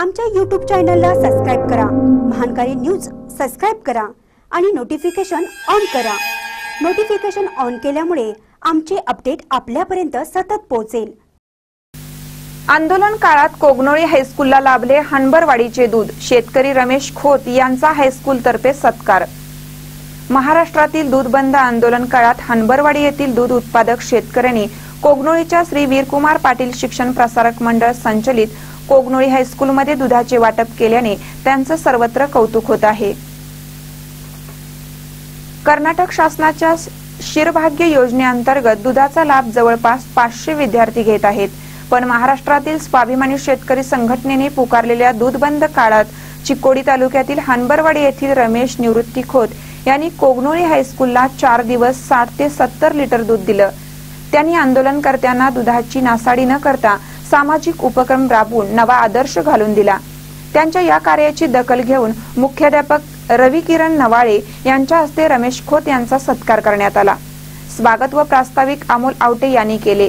आमच्या यूट्यूब चॅनलला सबस्क्राईब करा. महानकारी न्यूज सबस्क्राईब करा आणि नोटिफिकेशन ऑन करा. नोटिफिकेशन ऑन केल्यामुळे आमचे अपडेट आपल्यापर्यंत सतत पोहोचेल. आंदोलन काळात कोगनोळी हायस्कूलला लाभले हनबरवाडीचे दूध. शेतकरी रमेश खोत यांचा हायस्कूलतर्फे सत्कार. महाराष्ट्रातील दूध बंद आंदोलन काळात हनबरवाडी येथील दूध उत्पादक शेतकऱ्यांनी कोगनोळीच्या श्री वीरकुमार पाटील शिक्षण प्रसारक मंडळ संचलित कोगनोळी हायस्कूलमध्ये दुधाचे वाटप केल्याने त्यांचं सर्वत्र कौतुक होत आहे. कर्नाटक शासनाच्या शिरभाग्य योजनेअंतर्गत दुधाचा लाभ जवळपास पाचशे विद्यार्थी घेत आहेत. पण महाराष्ट्रातील स्वाभिमानी शेतकरी संघटनेने पुकारलेल्या दूध बंद काळात चिकोडी तालुक्यातील हनबरवाडी येथील रमेश निवृत्ती खोत यांनी कोगनोळी हायस्कूलला चार दिवस साठ ते सत्तर लिटर दूध दिलं. त्यांनी आंदोलनकर्त्यांना दुधाची नासाडी न करता सामाजिक उपक्रम राबवून नवा आदर्श घालून दिला. त्यांच्या या कार्याची दखल घेऊन मुख्याध्यापक रवी किरण नवाळे यांच्या हस्ते रमेश खोत यांचा सत्कार करण्यात आला. स्वागत व प्रास्ताविक अमोल आवटे यांनी केले.